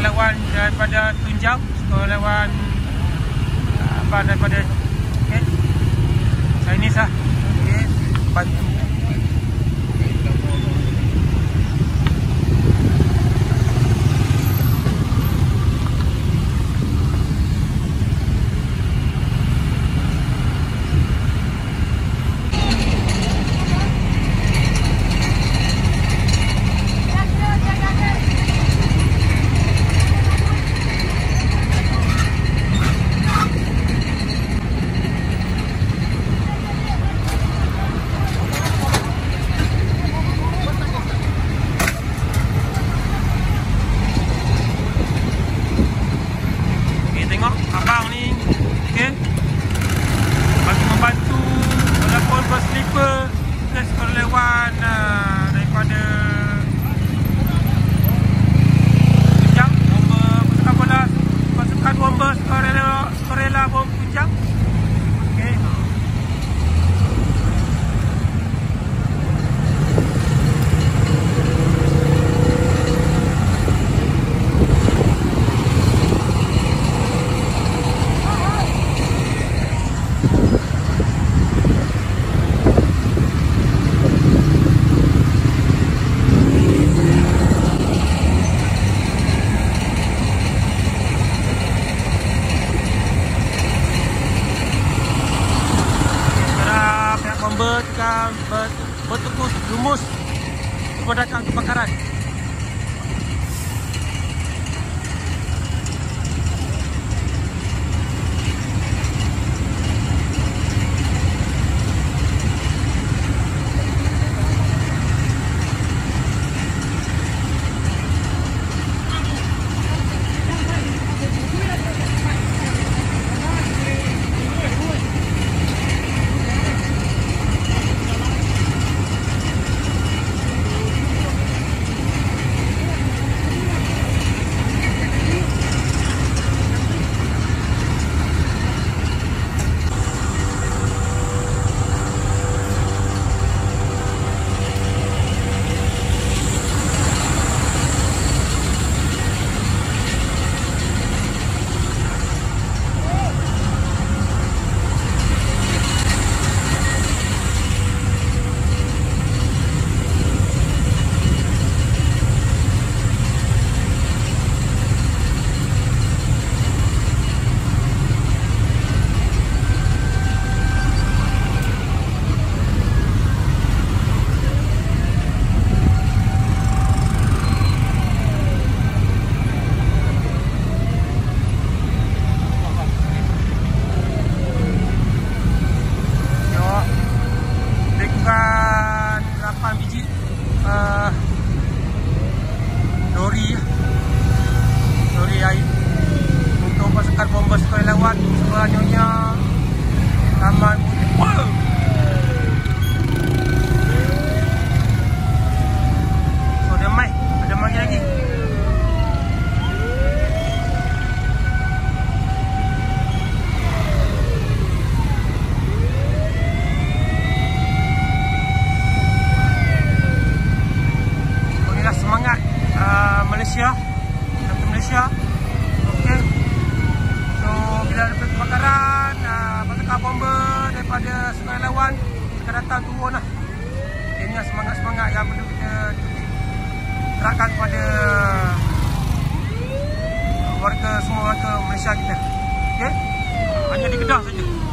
lawan daripada Tunjau skor lawan ah, apa daripada Okay, Chinese ah okey. memadamkan kebakaran. pasukan bomba sekolah lewat semua nyonya taman wow. semua warga ke Malaysia kita. Okey? Hanya di Kedah saja.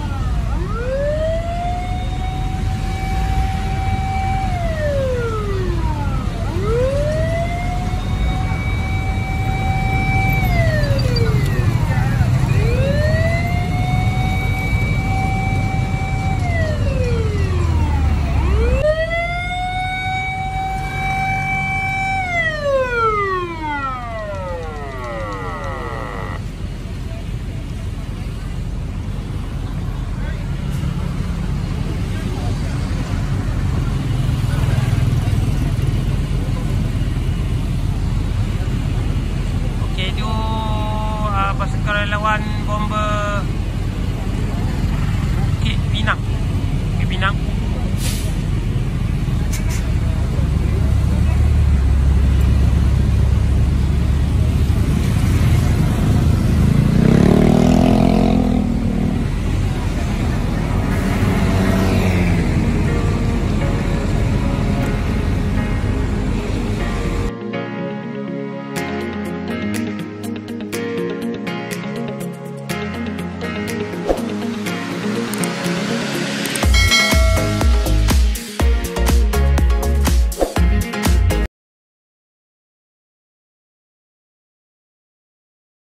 sukarelawan lawan bomber Bukit Pinang. Bukit Pinang.